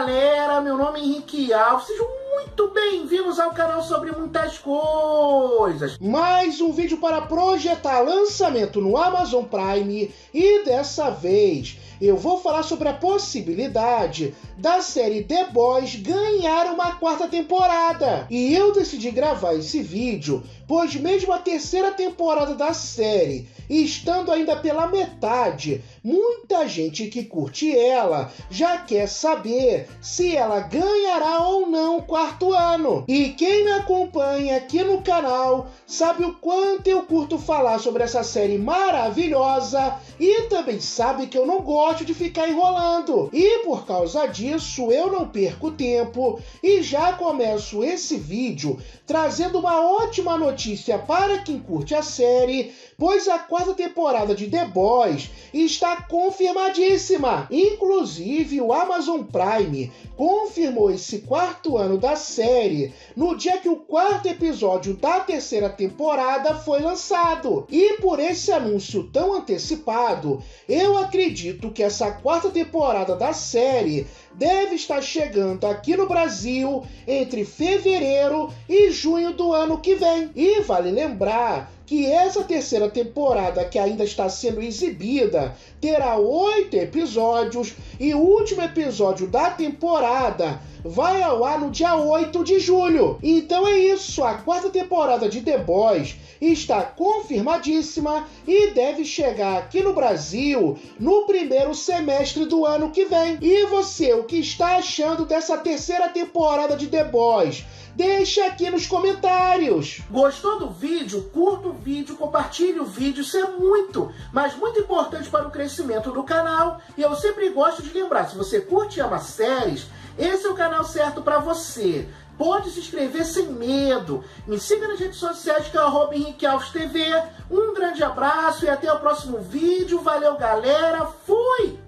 galera, meu nome é Henrique Alves, sejam muito bem-vindos ao canal sobre muitas coisas. Mais um vídeo para projetar lançamento no Amazon Prime e dessa vez eu vou falar sobre a possibilidade da série The Boys ganhar uma quarta temporada. E eu decidi gravar esse vídeo, pois mesmo a terceira temporada da série estando ainda pela metade, muita gente que curte ela já quer saber se ela ganhará ou não o quarto ano. E quem me acompanha aqui no canal sabe o quanto eu curto falar sobre essa série maravilhosa e também sabe que eu não gosto de ficar enrolando. E por causa disso, eu não perco tempo e já começo esse vídeo trazendo uma ótima notícia para quem curte a série, pois a quarta temporada de The Boys está confirmadíssima. Inclusive, o Amazon Prime confirmou esse quarto ano da série no dia que o quarto episódio da terceira temporada foi lançado. E por esse anúncio tão antecipado, eu acredito que essa quarta temporada da série deve estar chegando aqui no Brasil entre fevereiro e junho do ano que vem. E vale lembrar que essa terceira temporada, que ainda está sendo exibida, terá oito episódios e o último episódio da temporada vai ao ar no dia 8 de julho. Então é isso, a quarta temporada de The Boys está confirmadíssima e deve chegar aqui no Brasil no primeiro semestre do ano que vem. E você, o que está achando dessa terceira temporada de The Boys? Deixa aqui nos comentários. Gostou do vídeo? Curta o vídeo, compartilhe o vídeo, isso é muito, mas muito importante para o crescimento do canal. E eu sempre gosto de lembrar, se você curte e ama séries, esse é o canal certo para você. Pode se inscrever sem medo. Me siga nas redes sociais que é o Henrique Alves TV. Um grande abraço e até o próximo vídeo. Valeu, galera. Fui!